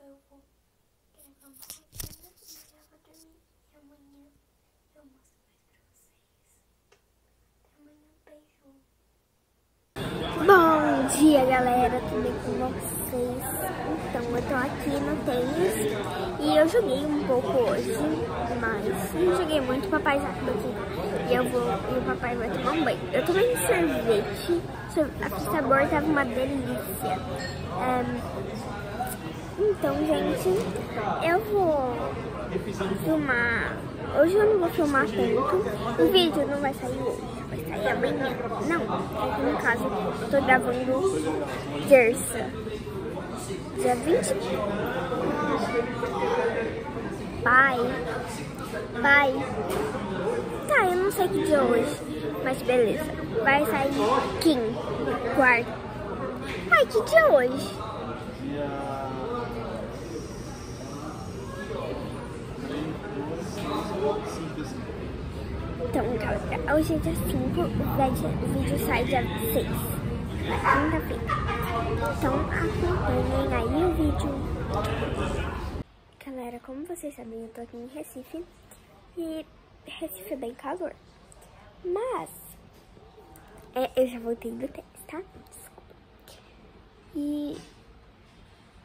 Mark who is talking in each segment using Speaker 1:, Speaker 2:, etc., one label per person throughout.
Speaker 1: eu vou gravar uma e já vou dormir. E amanhã eu mostro mais pra vocês. Até amanhã, beijo. Bom dia, galera. Tudo bem com vocês? Então, eu tô aqui no tênis e eu joguei um pouco hoje, mas não joguei muito. O papai já tá aqui e eu vou e o papai vai tomar um banho. Eu tomei um sorvete, a sabor tava uma delícia. Então, gente, eu vou filmar. Hoje eu não vou filmar tanto. O vídeo não vai sair hoje, vai sair amanhã. Não, aqui no caso, eu tô gravando terça, dia 20. Pai, pai. Tá, eu não sei que dia é hoje, mas beleza. Vai sair Kim, quarto. Ai, que dia é hoje? Então, galera, hoje é dia 5, o vídeo sai dia 6, na quinta-feira. Então, acompanhem aí o vídeo. Galera, como vocês sabem, eu tô aqui em Recife e Recife é bem calor. Mas, é, eu já voltei do tênis, tá? Desculpa. E,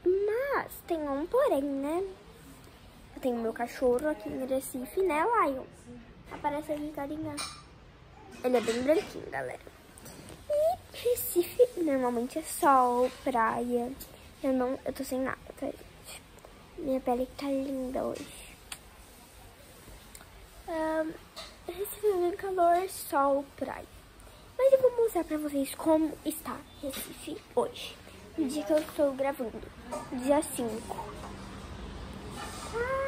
Speaker 1: mas, tem um porém, né? Eu tenho meu cachorro aqui em Recife, né, Lion? Aparece aí, carinha. Ele é bem branquinho, galera. E Recife normalmente é sol, praia. Eu não, eu tô sem nada, tá, gente? Minha pele tá linda hoje. Um, Recife é bem calor, sol, praia. Mas eu vou mostrar pra vocês como está Recife hoje. No dia que eu estou gravando. Dia 5. Caramba!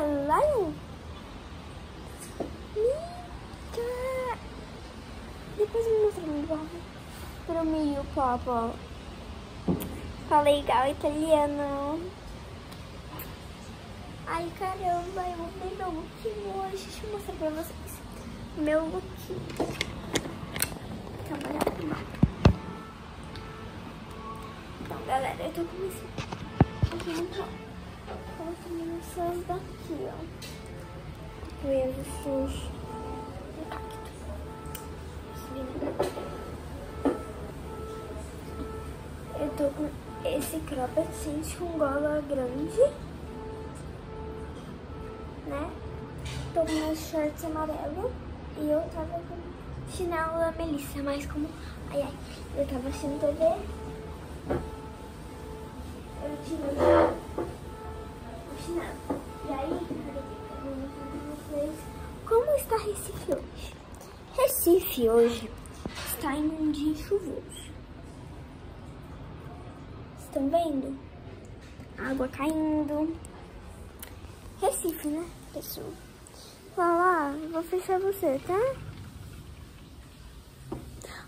Speaker 1: Lion? Eita! Depois me mostra melhor. Pro mio, papo. Fala legal italiano. Ai, caramba, eu mudei meu lookinho hoje. Deixa eu mostrar pra vocês. Meu. Calma, calma. Então, galera, eu tô começando aqui no Coloquei essas daqui, ó. Vejo sujo. Eu tô com esse cropped jeans com gola grande. Né? Tô com meus shorts amarelo. E eu tava com chinelo da Melissa, mas como... Ai, ai. Eu tava assistindo TV. Eu tirei E aí, vocês como está Recife hoje. Recife hoje está em um dia chuvoso. Estão vendo? Água caindo. Recife, né, pessoal? Lá, lá, vou fechar você, tá?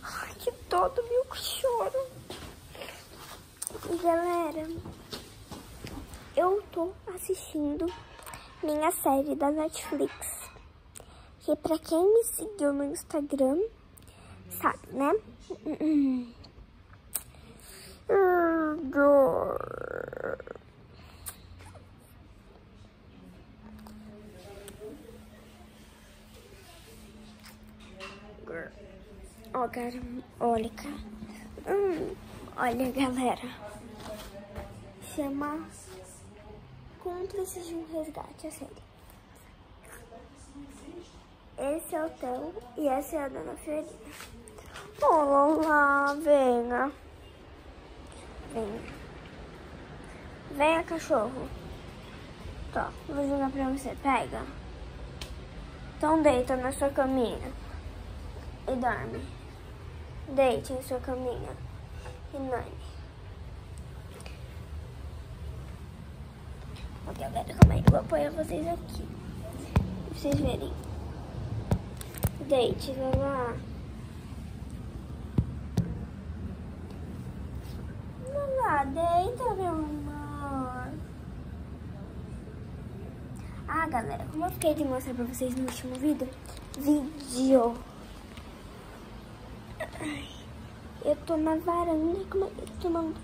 Speaker 1: Ai, que todo meu choro. E galera, eu tô assistindo minha série da Netflix. Que pra quem me seguiu no Instagram, sabe, né? Olha, cara. Hum, olha, galera. Chama Cúmplices de um Resgate, a série. Esse é o Theo e essa é a Dona Fiorina. Olá, venha. Venha. Venha, cachorro. Tá, vou jogar pra você. Pega. Então deita na sua caminha e dorme. Deite em sua caminha e dorme. Ó, galera, como é que eu apoiar vocês aqui? Pra vocês verem. Deite, vai lá. Vai lá, deita, meu amor. Ah, galera, como eu fiquei de mostrar pra vocês no último vídeo, vídeo. Eu tô na varanda, como é que eu tô tomando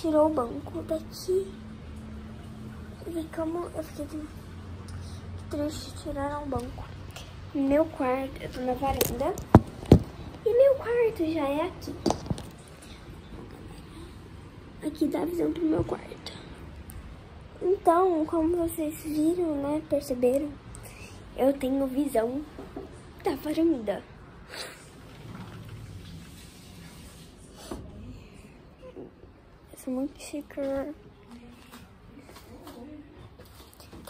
Speaker 1: tirou o banco daqui. E como eu fiquei triste, tiraram o banco. Meu quarto, eu tô na varanda. E meu quarto já é aqui. Aqui dá visão pro meu quarto. Então, como vocês viram, né, perceberam, eu tenho visão da varanda. sou muito chique.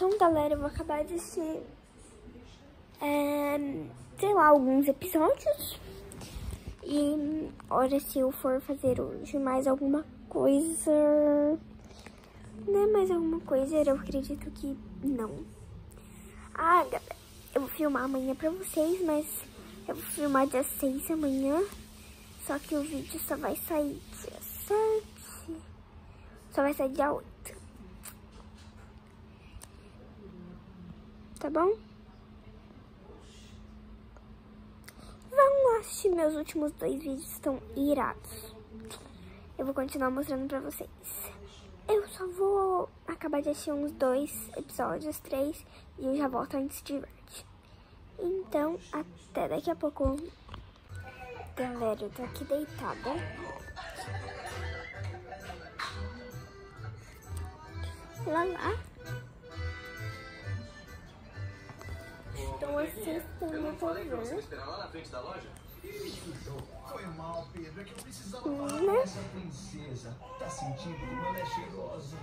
Speaker 1: Então, galera, eu vou acabar de assistir, é, sei lá, alguns episódios. E, hora se eu for fazer hoje mais alguma coisa, né, mais alguma coisa, eu acredito que não. Ah, galera, eu vou filmar amanhã pra vocês, mas eu vou filmar dia 6 amanhã. Só que o vídeo só vai sair dia 7. Só vai sair dia 8. Tá bom? Lá assistir meus últimos dois vídeos, estão irados. Eu vou continuar mostrando pra vocês. Eu só vou acabar de assistir uns dois episódios, três, e eu já volto antes de verde. Então, até daqui a pouco. Galera, eu tô aqui deitada. lá lá. Estou assistindo TV. Foi mal, Pedro. É que eu precisava falar com essa princesa. Tá sentindo como ela é cheirosa?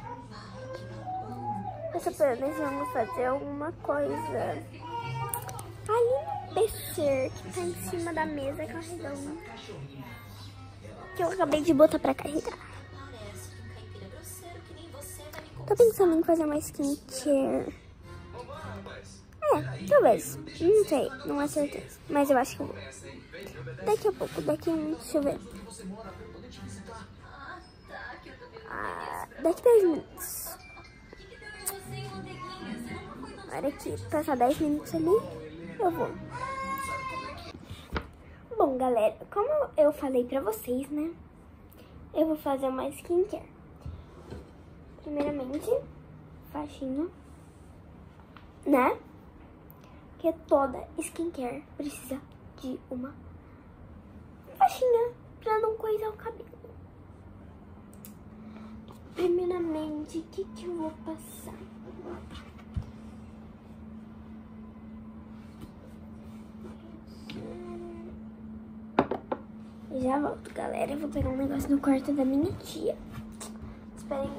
Speaker 1: Eu tô planejando fazer alguma coisa. Ali no PC que tá em cima da mesa carregando. Que eu acabei de botar pra carregar. Tô pensando em fazer uma skincare. É, talvez. Não sei, não é certeza. Mas eu acho que vou. Daqui a pouco, daqui um. Deixa eu ver. Ah, daqui a 10 minutos. Olha aqui, passar 10 minutos ali, eu vou. Bom, galera, como eu falei pra vocês, né? Eu vou fazer uma skincare. Primeiramente, faixinha, né? Que toda skincare precisa de uma faixinha pra não coisar o cabelo. Primeiramente, o que, que eu vou passar? Já volto, galera. Eu vou pegar um negócio no quarto da minha tia. Esperem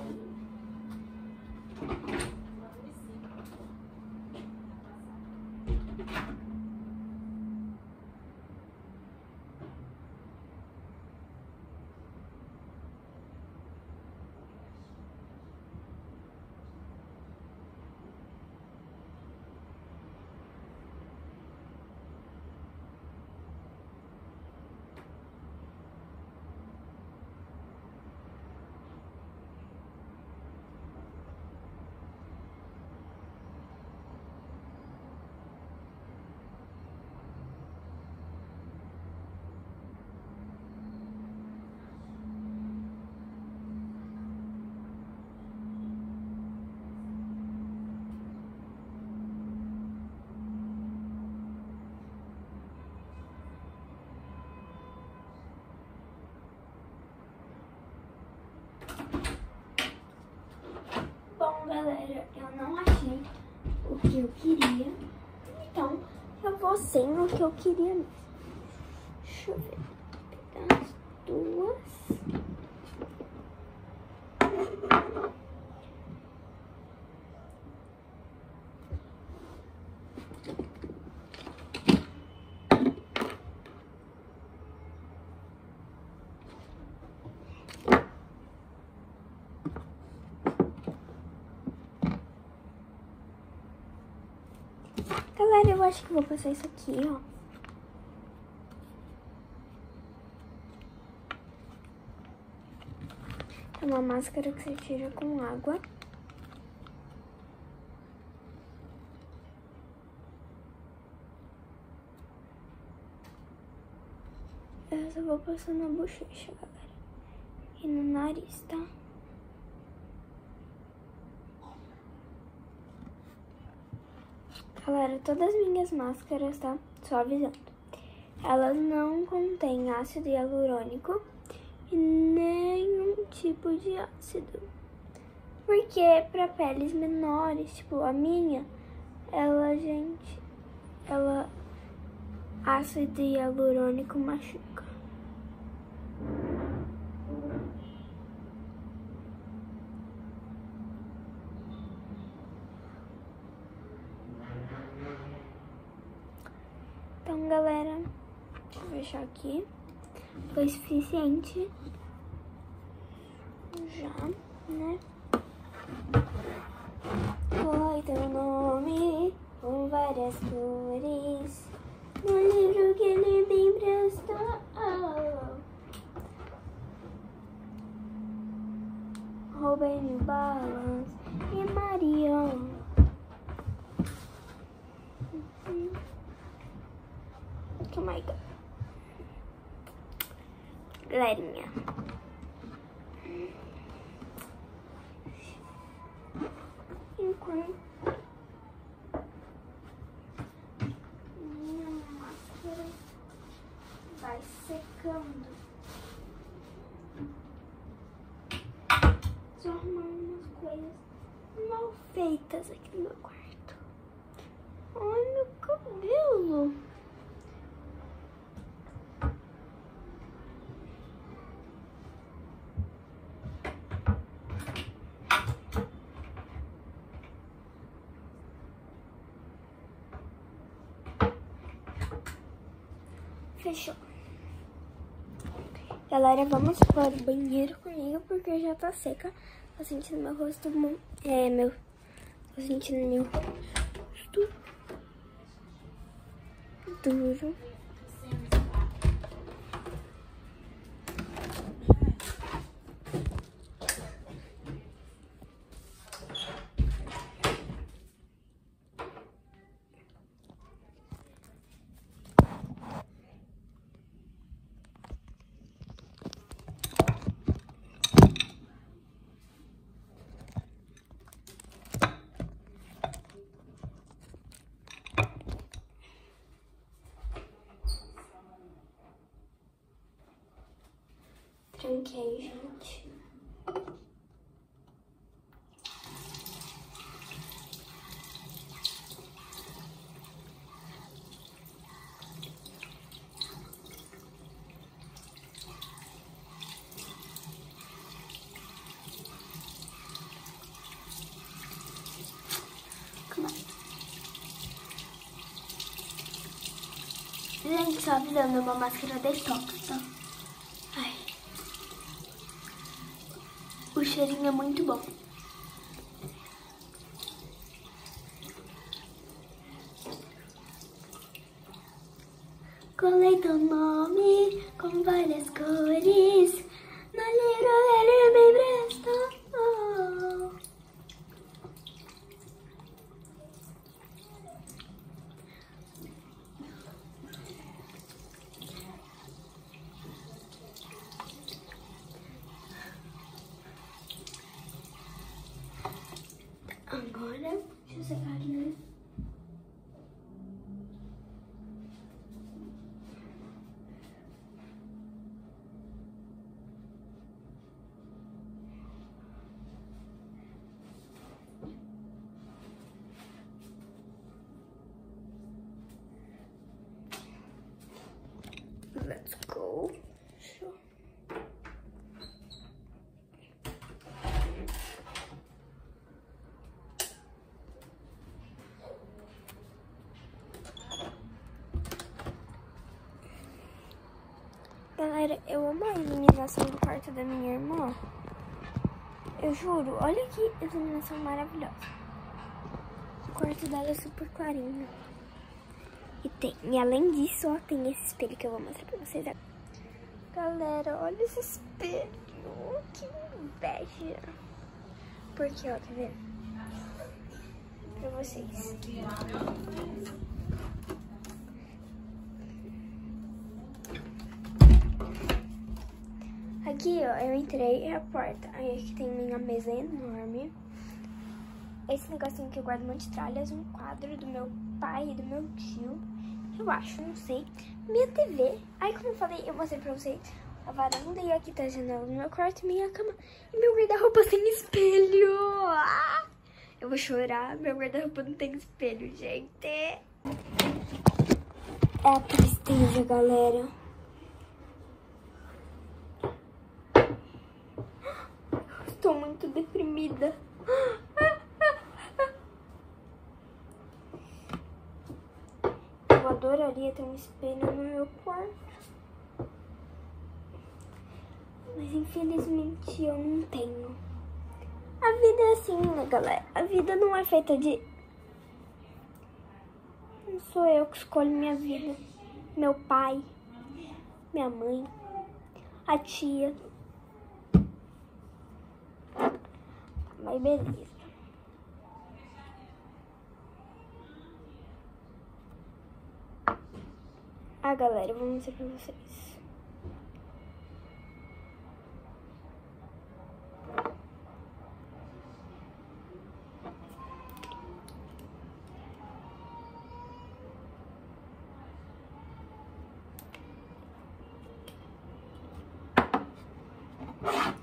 Speaker 1: galera, eu não achei o que eu queria. Então, eu vou sem o que eu queria mesmo. Deixa eu ver. Vou pegar as duas. Galera, eu acho que vou passar isso aqui, ó. É uma máscara que você tira com água. Eu só vou passar na bochecha, galera. E no nariz, tá? Galera, todas as minhas máscaras, tá? Só avisando. Elas não contêm ácido hialurônico e nenhum tipo de ácido. Porque para peles menores, tipo a minha, ela, gente, ela ácido hialurônico machuca. Galera, vou fechar aqui. Foi suficiente. Já, né? Foi teu nome com várias cores no livro que ele me emprestou. Roubei New Balance e Marion. My god. Galerinha. Enquanto minha máscara vai secando. Tô arrumando umas coisas mal feitas aqui no meu quarto. Ai, meu cabelo. Fechou. Galera, vamos para o banheiro comigo porque já tá seca. Tô sentindo meu rosto, é, meu, tô sentindo meu rosto duro. Tranquei, gente. Gente, só avisando, uma máscara detox, tá? O cheirinho é muito bom. Colei teu nome com várias cores No livro ele me emprestou Agora, deixa eu secar aqui, né? Let's go. Sure. Galera, eu amo a iluminação do quarto da minha irmã. Eu juro, olha que iluminação maravilhosa. O quarto dela é super clarinho. E, tem, e além disso, ó, tem esse espelho que eu vou mostrar pra vocês agora. Galera, olha esse espelho. Que inveja. Porque, ó, tá vendo? Pra vocês. Aqui, ó, eu entrei é a porta. Aí aqui tem minha mesa enorme. esse negocinho que eu guardo um monte de tralhas, um quadro do meu pai e do meu tio, eu acho, não sei. Minha TV, aí como eu falei, eu mostrei pra vocês a varanda e aqui tá a janela do meu quarto, minha cama e meu guarda-roupa sem espelho. Ah! Eu vou chorar, meu guarda-roupa não tem espelho, gente. É a tristeza, galera. Estou muito deprimida. Eu adoraria ter um espelho no meu quarto. Mas infelizmente eu não tenho. A vida é assim, né, galera? A vida não é feita de. Não sou eu que escolho minha vida. Meu pai, minha mãe, a tia. Mas beleza. Ah, galera, vou mostrar pra vocês.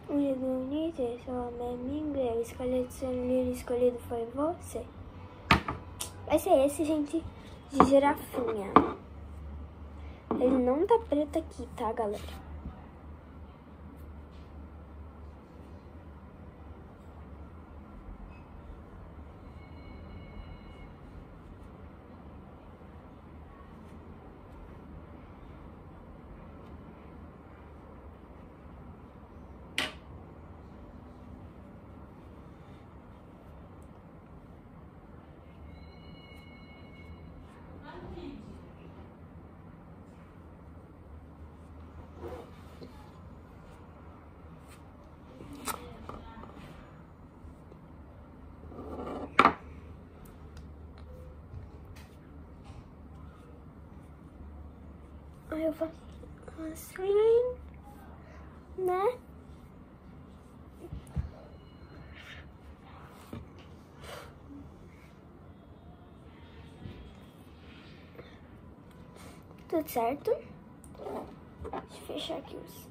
Speaker 1: O bonito, só escolhido, o escolhido foi você. Vai ser esse, gente, de girafinha. Ele não tá preto aqui, tá, galera? Aí eu faço assim, né? Tudo certo? Deixa eu fechar aqui os...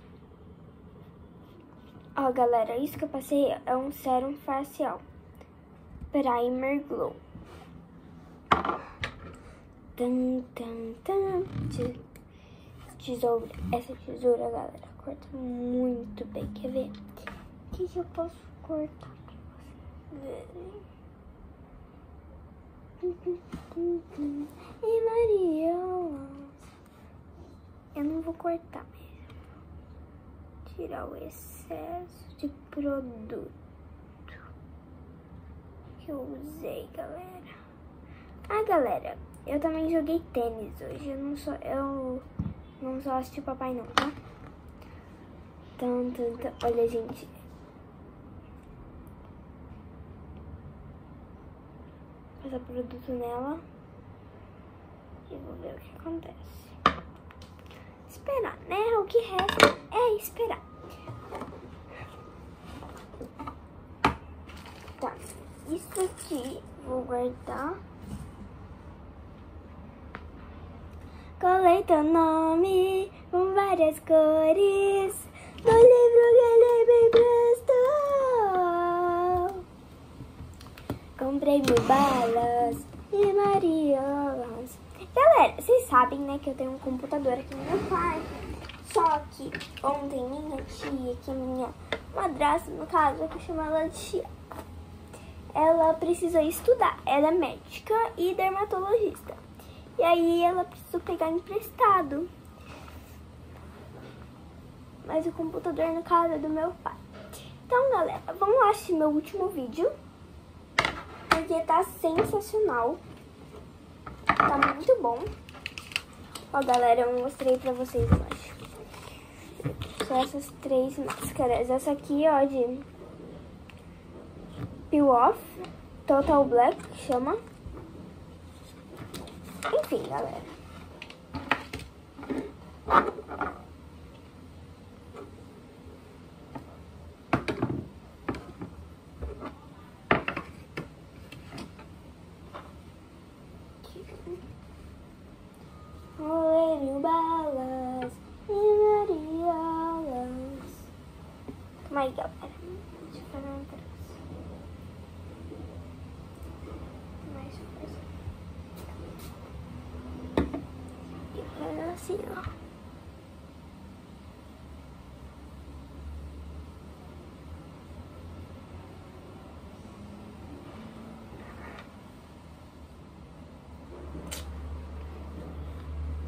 Speaker 1: Ó, galera, isso que eu passei é um sérum facial. Primer Glow. Tan, tan, tan tesoura. Essa tesoura, galera, corta muito bem. Quer ver? O que, eu posso cortar pra vocês verem? E Maria, eu não vou cortar mesmo. Tirar o excesso de produto que eu usei, galera. Ah, galera, eu também joguei tênis hoje. Eu não sou. Eu não só assistir papai não, tá? Então, então, olha, gente. Passar produto nela. E vou ver o que acontece. Esperar, né? O que resta é esperar. Tá, isso aqui vou guardar. Colei teu nome com várias cores no livro que ele me emprestou. Comprei mil balas e mariolas. Galera, vocês sabem, né, que eu tenho um computador aqui no meu quarto. Só que ontem minha tia, que é minha madrasta, no caso, eu chamo ela de tia, ela precisou estudar. Ela é médica e dermatologista. E aí ela precisou pegar emprestado. Mas o computador na casa do meu pai. Então, galera, vamos lá assistir meu último vídeo. Porque tá sensacional. Tá muito bom. Ó, galera, eu mostrei pra vocês, eu acho. Só essas três máscaras. Essa aqui, ó, de Peel Off. Total Black, en filare. Mover balas, minariolas. Como é assim, ó.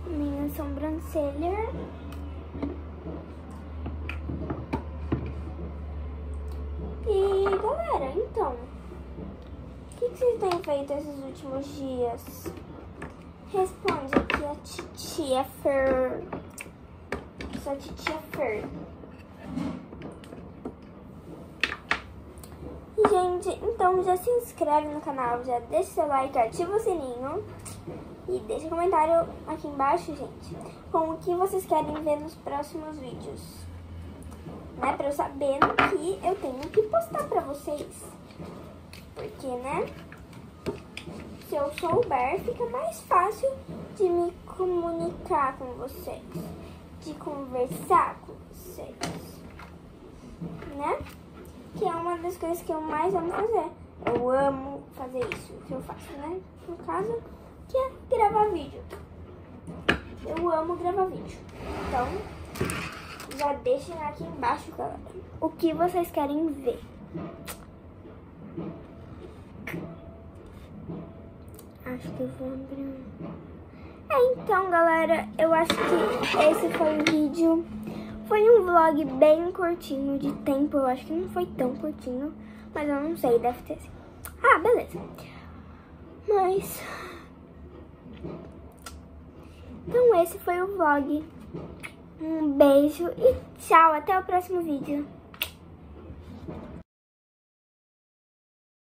Speaker 1: minha sobrancelha. E galera, então, o que, que vocês têm feito esses últimos dias? Responde aqui a titia Fer. Sua titia Fer. Gente, então já se inscreve no canal, já deixa seu like, ativa o sininho. E deixa um comentário aqui embaixo, gente, com o que vocês querem ver nos próximos vídeos. Né? Pra eu saber que eu tenho que postar pra vocês. Porque, né? Se eu souber, fica mais fácil de me comunicar com vocês. De conversar com vocês. Né? Que é uma das coisas que eu mais amo fazer. Eu amo fazer isso que eu faço, né? No caso que é gravar vídeo. Eu amo gravar vídeo. Então, já deixem aqui embaixo, galera, o que vocês querem ver. Acho que eu vou abrir um... É, então, galera, eu acho que esse foi o vídeo. Foi um vlog bem curtinho de tempo. Eu acho que não foi tão curtinho, mas eu não sei, deve ter sido. Ah, beleza. Mas então esse foi o vlog. Um beijo e tchau, até o próximo vídeo.